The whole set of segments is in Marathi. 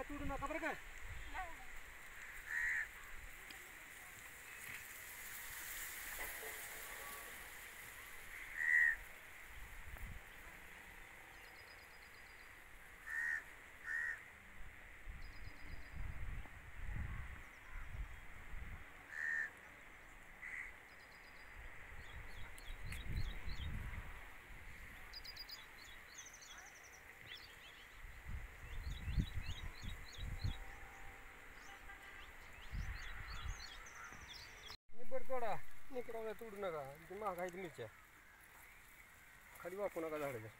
पाहुण्या तुडू नका बरं का निबर तोडा निकडा तोडू नका. ते महागायची मिरच्या खाली वाकू नका झाडाच्या.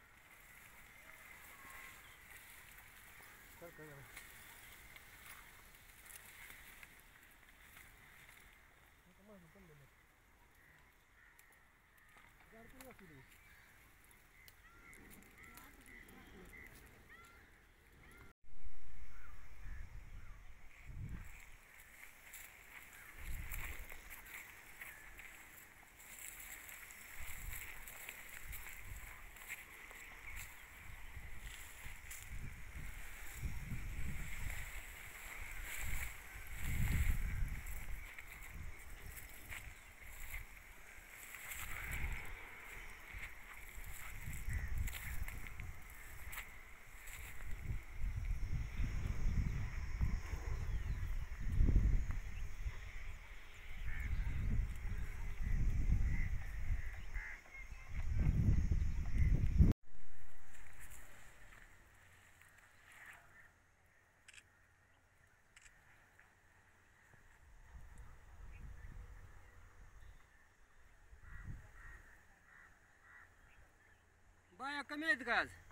सारखं झाड. पण că merg azi.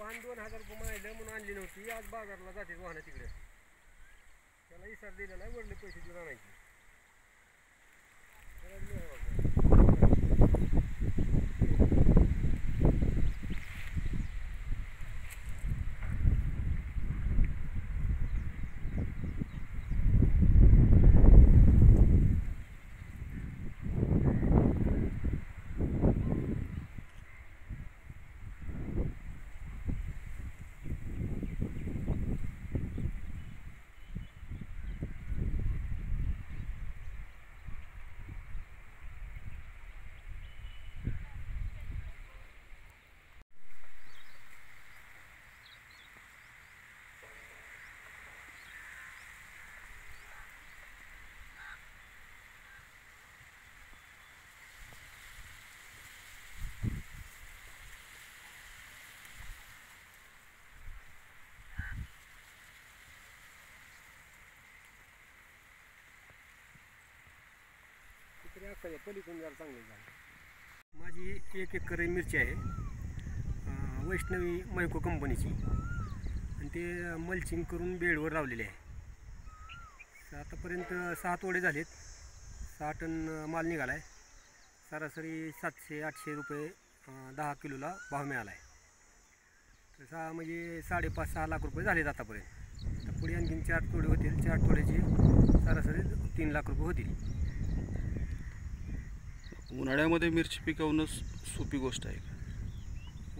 वाहन दोन हजार रुपये म्हणायलं म्हणून आणली नव्हती. आज बाजारला जाते वाहनं तिकडे. त्याला इशारा दिलेला आहे वडले पैसे देऊन आणायचे त्याला दिले बाबा. तरी पलीकडून जरा चांगलं झालं. माझी एक एकर मिरची आहे वैष्णवी मैको कंपनीची. आणि ते मल्चिंग करून बेडवर लावलेले आहे. आतापर्यंत सहा तोडे झालेत. सहा टन माल निघाला आहे. सरासरी सातशे आठशे रुपये दहा किलोला भाव मिळाला आहे. तर सहा म्हणजे साडेपाच सहा लाख रुपये झालेत आतापर्यंत. तर पुढे आणखीन चार तोडे होतील. चार तोड्याचे सरासरी तीन लाख रुपये होतील. उन्हाळ्यामध्ये मिरची पिकवणं सोपी गोष्ट आहे का?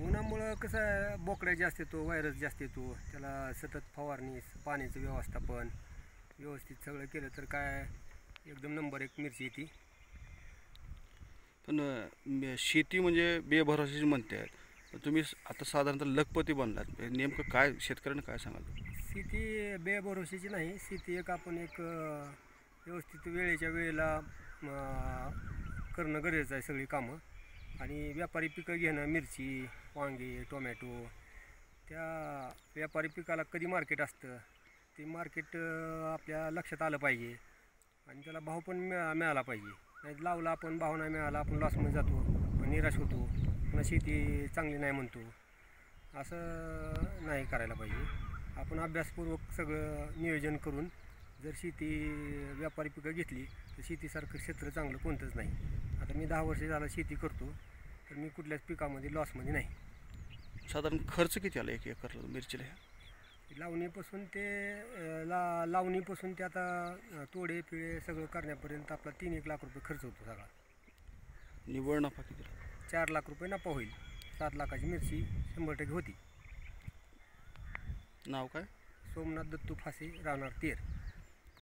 उन्हामुळं कसं आहे, बोकड्या जास्त येतो व्हायरस जास्त येतो त्याला सतत फवारणी पाण्याचं व्यवस्थापन व्यवस्थित सगळं केलं तर काय एकदम नंबर एक मिरची येते. पण शेती म्हणजे बेभरोशाची म्हणते. आहेत तुम्ही आता साधारणतः लखपती बनलात. नेमकं काय शेतकऱ्यांना काय सांगाल? शेती बेभरोशीची नाही. शेती एक आपण एक व्यवस्थित वेळेच्या वेळेला करणं गरजेचं आहे सगळी कामं. आणि व्यापारी पिकं घेणं मिरची वांगे टोमॅटो त्या व्यापारी पिकाला कधी मार्केट असतं ते मार्केट आपल्या लक्षात आलं पाहिजे. आणि त्याला भाव पण मिळा मिळाला पाहिजे. नाही लावला आपण भाव नाही मिळाला आपण लॉसमध्ये जातो निराश होतो. पुन्हा शेती चांगली नाही म्हणतो. असं नाही करायला पाहिजे. आपण अभ्यासपूर्वक सगळं नियोजन करून जर शेती व्यापारी पिकं घेतली तर शेतीसारखं क्षेत्र चांगलं कोणतंच नाही. आता मी दहा वर्ष झालं शेती करतो तर मी कुठल्याच पिकामध्ये लॉसमध्ये नाही. साधारण खर्च किती आला एक एकरला मिरचीला ह्या? लावणीपासून ते अं, ला लावणीपासून ते आता अं, तोडे पिळे सगळं करण्यापर्यंत आपला तीन एक लाख रुपये खर्च होतो सगळा. निव्वळ नफा किती आला? चार लाख रुपये नफा होईल. सात लाखाची मिरची शंभर टक्के होती. नाव काय? सोमनाथ दत्तू फासे राहणार तेर.